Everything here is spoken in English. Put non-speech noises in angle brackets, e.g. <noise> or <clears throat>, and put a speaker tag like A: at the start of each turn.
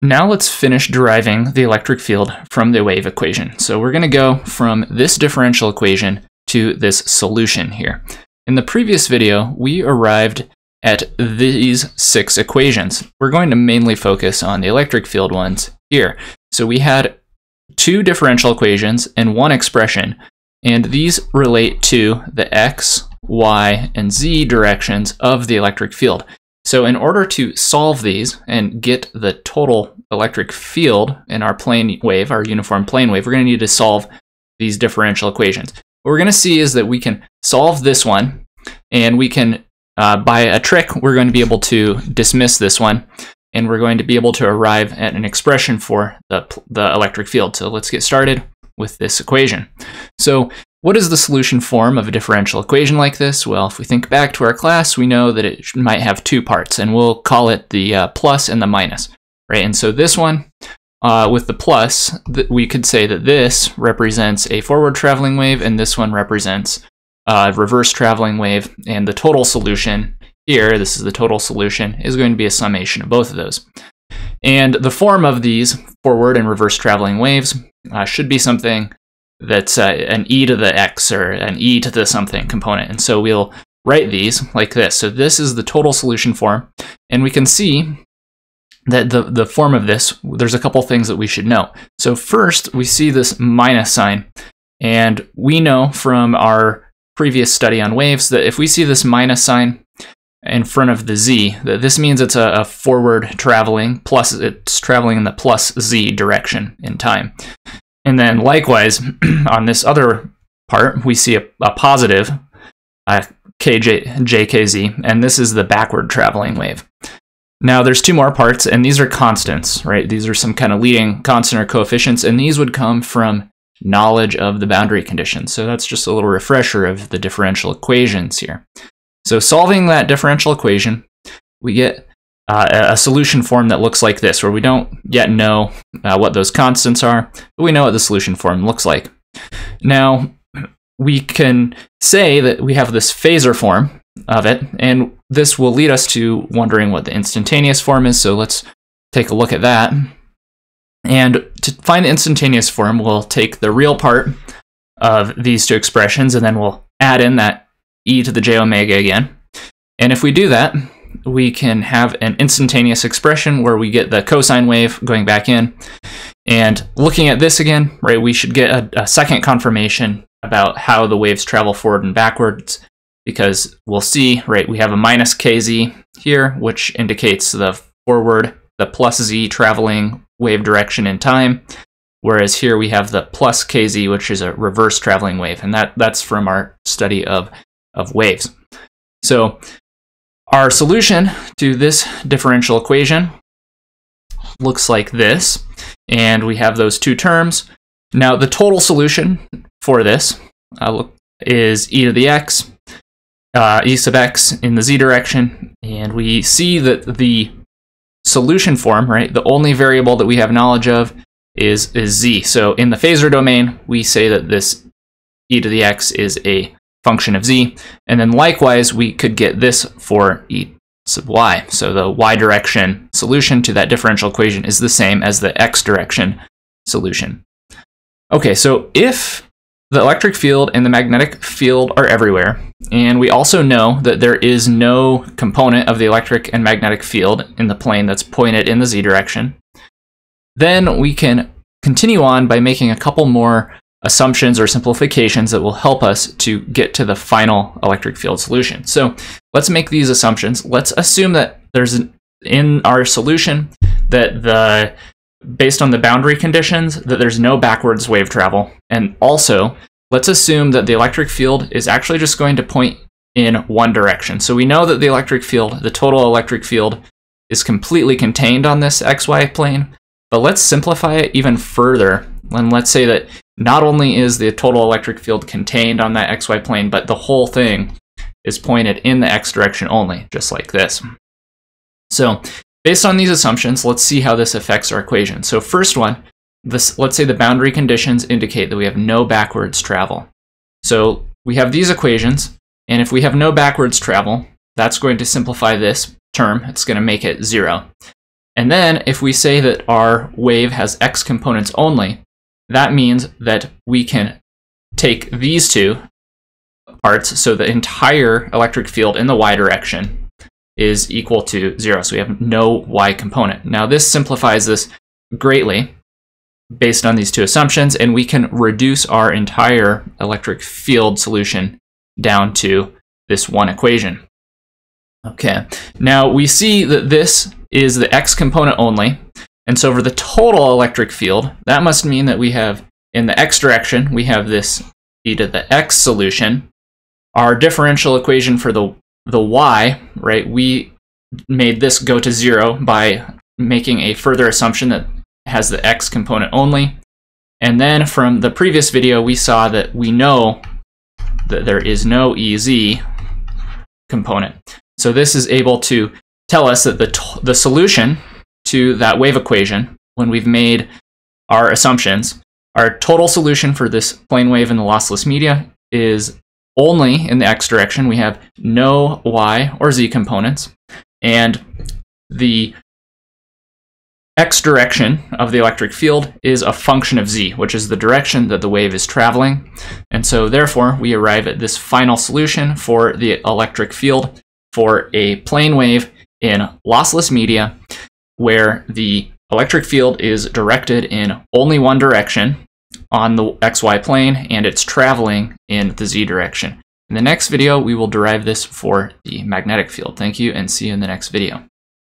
A: now let's finish deriving the electric field from the wave equation. So we're going to go from this differential equation to this solution here. In the previous video, we arrived at these six equations. We're going to mainly focus on the electric field ones here. So we had two differential equations and one expression, and these relate to the x, y, and z directions of the electric field. So in order to solve these and get the total electric field in our plane wave, our uniform plane wave, we're going to need to solve these differential equations. What we're going to see is that we can solve this one, and we can, uh, by a trick, we're going to be able to dismiss this one, and we're going to be able to arrive at an expression for the, the electric field. So let's get started with this equation. So what is the solution form of a differential equation like this? Well, if we think back to our class, we know that it might have two parts, and we'll call it the uh, plus and the minus, right? And so this one, uh, with the plus, th we could say that this represents a forward traveling wave, and this one represents a reverse traveling wave, and the total solution here, this is the total solution, is going to be a summation of both of those. And the form of these forward and reverse traveling waves uh, should be something that's uh, an e to the x or an e to the something component. And so we'll write these like this. So this is the total solution form. And we can see that the, the form of this, there's a couple things that we should know. So first, we see this minus sign. And we know from our previous study on waves that if we see this minus sign in front of the z, that this means it's a, a forward traveling, plus it's traveling in the plus z direction in time. And then likewise, <clears throat> on this other part, we see a, a positive uh, KJ, JKZ, and this is the backward traveling wave. Now there's two more parts, and these are constants, right? These are some kind of leading constant or coefficients, and these would come from knowledge of the boundary conditions. So that's just a little refresher of the differential equations here. So solving that differential equation, we get uh, a solution form that looks like this, where we don't yet know uh, what those constants are, but we know what the solution form looks like. Now, we can say that we have this phasor form of it, and this will lead us to wondering what the instantaneous form is, so let's take a look at that. And to find the instantaneous form, we'll take the real part of these two expressions, and then we'll add in that e to the j omega again. And if we do that, we can have an instantaneous expression where we get the cosine wave going back in. And looking at this again, right, we should get a, a second confirmation about how the waves travel forward and backwards because we'll see, right, we have a minus kz here, which indicates the forward, the plus z traveling wave direction in time, whereas here we have the plus kz, which is a reverse traveling wave, and that, that's from our study of, of waves. So our solution to this differential equation looks like this, and we have those two terms. Now, the total solution for this uh, is e to the x, uh, e sub x in the z direction, and we see that the solution form, right, the only variable that we have knowledge of is, is z. So in the phasor domain, we say that this e to the x is a function of z. And then likewise, we could get this for e sub y. So the y direction solution to that differential equation is the same as the x direction solution. Okay, so if the electric field and the magnetic field are everywhere, and we also know that there is no component of the electric and magnetic field in the plane that's pointed in the z direction, then we can continue on by making a couple more assumptions or simplifications that will help us to get to the final electric field solution. So let's make these assumptions. Let's assume that there's an, in our solution that the based on the boundary conditions that there's no backwards wave travel and also let's assume that the electric field is actually just going to point in one direction. So we know that the electric field, the total electric field is completely contained on this xy plane, but let's simplify it even further and let's say that not only is the total electric field contained on that xy plane, but the whole thing is pointed in the x direction only, just like this. So based on these assumptions, let's see how this affects our equation. So first one, this, let's say the boundary conditions indicate that we have no backwards travel. So we have these equations, and if we have no backwards travel, that's going to simplify this term. It's going to make it zero. And then if we say that our wave has x components only, that means that we can take these two parts, so the entire electric field in the y direction is equal to zero. So we have no y component. Now this simplifies this greatly based on these two assumptions, and we can reduce our entire electric field solution down to this one equation. Okay, now we see that this is the x component only, and so for the total electric field, that must mean that we have, in the x direction, we have this e to the x solution. Our differential equation for the, the y, right, we made this go to zero by making a further assumption that has the x component only. And then from the previous video, we saw that we know that there is no EZ component. So this is able to tell us that the, the solution to that wave equation, when we've made our assumptions, our total solution for this plane wave in the lossless media is only in the x direction. We have no y or z components. And the x direction of the electric field is a function of z, which is the direction that the wave is traveling. And so therefore, we arrive at this final solution for the electric field for a plane wave in lossless media where the electric field is directed in only one direction on the xy plane and it's traveling in the z direction. In the next video, we will derive this for the magnetic field. Thank you and see you in the next video.